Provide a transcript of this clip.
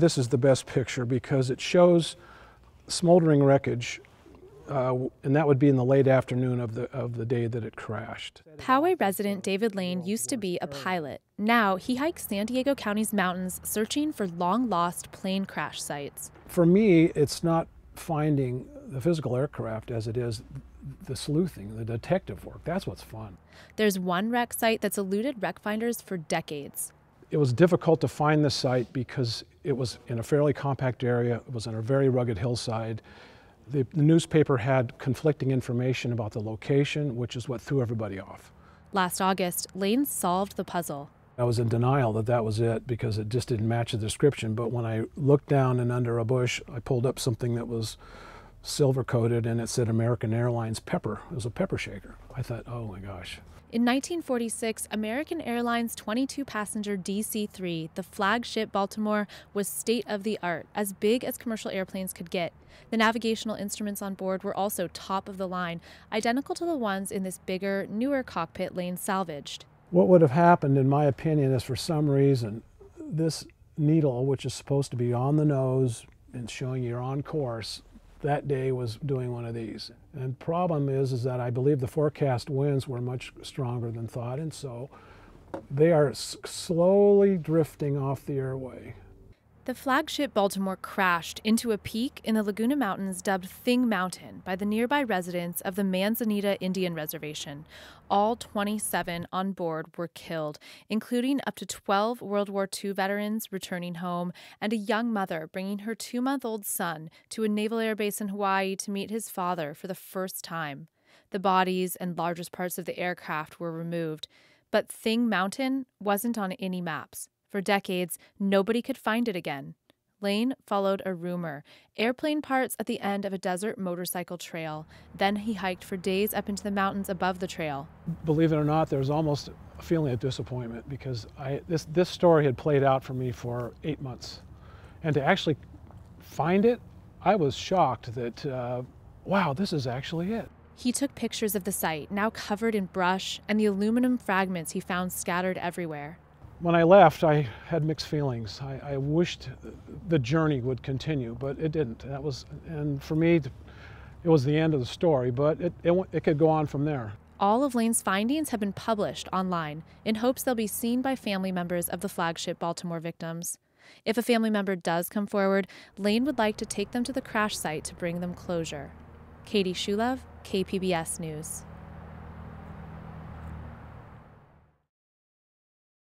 This is the best picture because it shows smoldering wreckage, uh, and that would be in the late afternoon of the, of the day that it crashed. Poway resident David Lane used to be a pilot. Now he hikes San Diego County's mountains searching for long lost plane crash sites. For me, it's not finding the physical aircraft as it is the sleuthing, the detective work. That's what's fun. There's one wreck site that's eluded wreck finders for decades. It was difficult to find the site because it was in a fairly compact area, it was on a very rugged hillside. The, the newspaper had conflicting information about the location, which is what threw everybody off. Last August, Lane solved the puzzle. I was in denial that that was it because it just didn't match the description. But when I looked down and under a bush, I pulled up something that was silver coated and it said American Airlines Pepper. It was a pepper shaker. I thought, oh my gosh. In 1946, American Airlines 22 passenger DC 3, the flagship Baltimore, was state of the art, as big as commercial airplanes could get. The navigational instruments on board were also top of the line, identical to the ones in this bigger, newer cockpit Lane salvaged. What would have happened, in my opinion, is for some reason, this needle, which is supposed to be on the nose and showing you're on course, that day was doing one of these. And problem is, is that I believe the forecast winds were much stronger than thought, and so they are slowly drifting off the airway. The flagship Baltimore crashed into a peak in the Laguna Mountains dubbed Thing Mountain by the nearby residents of the Manzanita Indian Reservation. All 27 on board were killed, including up to 12 World War II veterans returning home and a young mother bringing her two month old son to a naval air base in Hawaii to meet his father for the first time. The bodies and largest parts of the aircraft were removed, but Thing Mountain wasn't on any maps. For decades, nobody could find it again. Lane followed a rumor airplane parts at the end of a desert motorcycle trail. Then he hiked for days up into the mountains above the trail. Believe it or not, there was almost a feeling of disappointment because I, this, this story had played out for me for eight months. And to actually find it, I was shocked that, uh, wow, this is actually it. He took pictures of the site, now covered in brush, and the aluminum fragments he found scattered everywhere when I left, I had mixed feelings. I, I, wished the journey would continue, but it didn't. That was, and for me, it was the end of the story. But it, it, it could go on from there. All of Lane's findings have been published online in hopes they'll be seen by family members of the flagship Baltimore victims. If a family member does come forward, Lane would like to take them to the crash site to bring them closure. Katie Schoolov, KPBS News.